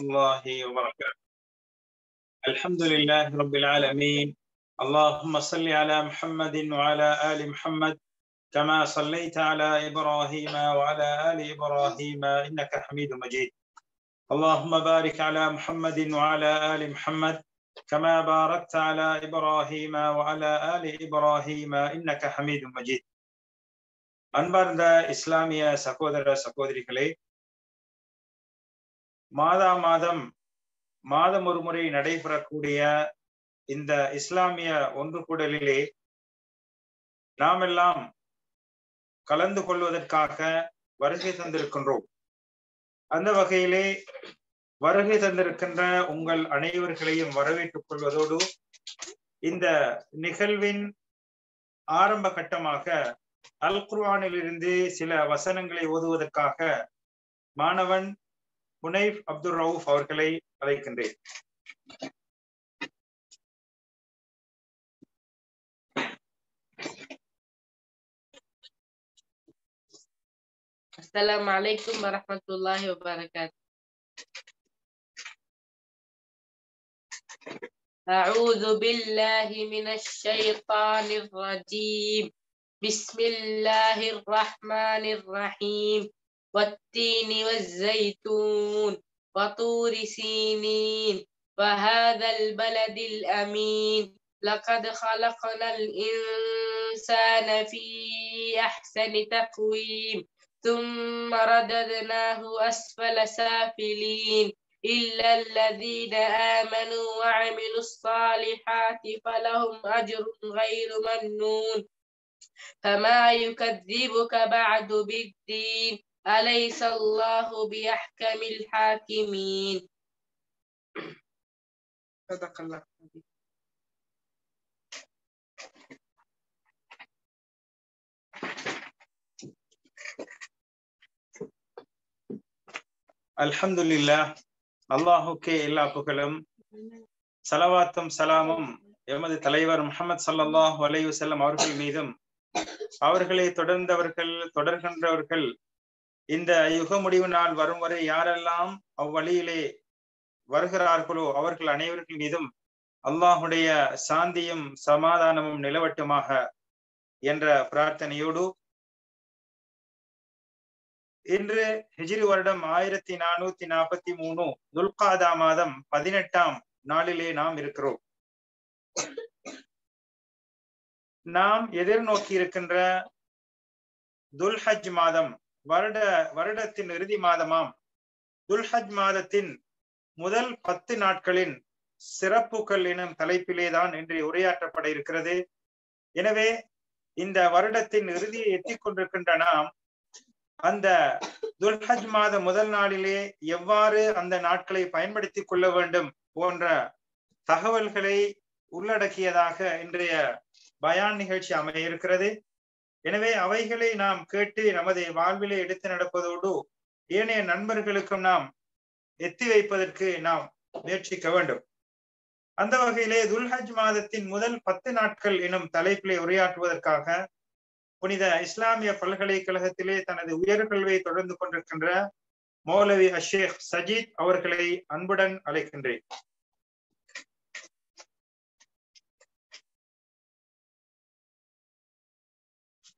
الله وبركاته الحمد لله رب العالمين اللهم صل على محمد وعلى آل محمد كما صليت على إبراهيم وعلى آل إبراهيم إنك حميد مجيد اللهم بارك على محمد وعلى آل محمد كما باركت على إبراهيم وعلى آل إبراهيم إنك حميد مجيد அன்பார்ந்த இஸ்லாமிய சகோதர சகோதரிகளே மாதா மாதம் மாதம் ஒரு முறை நடைபெறக்கூடிய இந்த இஸ்லாமிய ஒன்று கூடலிலே நாம் எல்லாம் கலந்து கொள்வதற்காக வருகை தந்திருக்கின்றோம். அந்த வகையிலே வருகை தந்திருக்கின்ற உங்கள் அனைவர்களையும் வரவேற்றுக் கொள்வதோடு இந்த நிகழ்வின் ஆரம்ப கட்டமாக அல் குர்வானிலிருந்து சில வசனங்களை ஓதுவதற்காக மாணவன் புனைப் அப்துல் ரவுஃப் அவர்களை அழைக்கின்றேன் السلام عليكم ورحمة الله وبركاته أعوذ بالله من الشيطان الرجيم بسم الله الرحمن الرحيم والتين والزيتون وطور سينين وهذا البلد الأمين. لقد خلقنا الإنسان في أحسن تقويم ثم رددناه أسفل سافلين. إلا الذين آمنوا وعملوا الصالحات فلهم أجر غير ممنون. فما يكذبك بعد بالدين؟ أليس الله بأحكم الحاكمين صدق الله அல்ஹம்துலில்லா அல்லாஹுக்கே எல்லா புகழும் சலவாத்தும் சலாமும் எமது தலைவர் முகமது சல்லாஹூ அலைஹி வஸல்லம் அவர்கள் மீதும் அவர்களை தொடர்ந்தவர்கள் தொடர்கின்றவர்கள் இந்த யுக முடிவு நாள் வரும் வரை யாரெல்லாம் அவ்வழியிலே வருகிறார்களோ அவர்கள் அனைவர்கள் மீதும் அல்லாஹுடைய சாந்தியும் சமாதானமும் நிலவட்டுமாக என்ற பிரார்த்தனையோடு இன்று ஹிஜிரி வருடம் ஆயிரத்தி நானூத்தி நாற்பத்தி மூணு துல்காதா மாதம் பதினெட்டாம் நாளிலே நாம் இருக்கிறோம். நாம் எதிர்நோக்கி இருக்கின்ற துல்ஹஜ் மாதம் வருட வருடத்தின் இறுதி மாதமாம். துல்ஹஜ் மாதத்தின் முதல் பத்து நாட்களின் சிறப்புகள் எனும் தலைப்பிலேதான் இன்று உரையாற்றப்பட இருக்கிறது. எனவே இந்த வருடத்தின் இறுதியை எட்டிக் கொண்டிருக்கின்ற நாம் அந்த துல்ஹஜ் மாத முதல் நாளிலே எவ்வாறு அந்த நாட்களை பயன்படுத்திக் கொள்ள வேண்டும் போன்ற தகவல்களை உள்ளடக்கியதாக இன்றைய பயான் நிகழ்ச்சி அமைய இருக்கிறது. எனவே அவைகளை நாம் கேட்டு நமது வாழ்விலே எடுத்து நடப்பதோடு ஏனைய நண்பர்களுக்கும் நாம் எத்தி வைப்பதற்கு நாம் முயற்சிக்க வேண்டும். அந்த வகையிலே துல்ஹஜ் மாதத்தின் முதல் பத்து நாட்கள் எனும் தலைப்பிலே உரையாற்றுவதற்காக புனித இஸ்லாமிய பல்கலைக்கழகத்திலே தனது உயர்கல்வியை தொடர்ந்து கொண்டிருக்கின்ற மௌலவி அஷேக் சஜீத் அவர்களை அன்புடன் அழைக்கின்றேன்.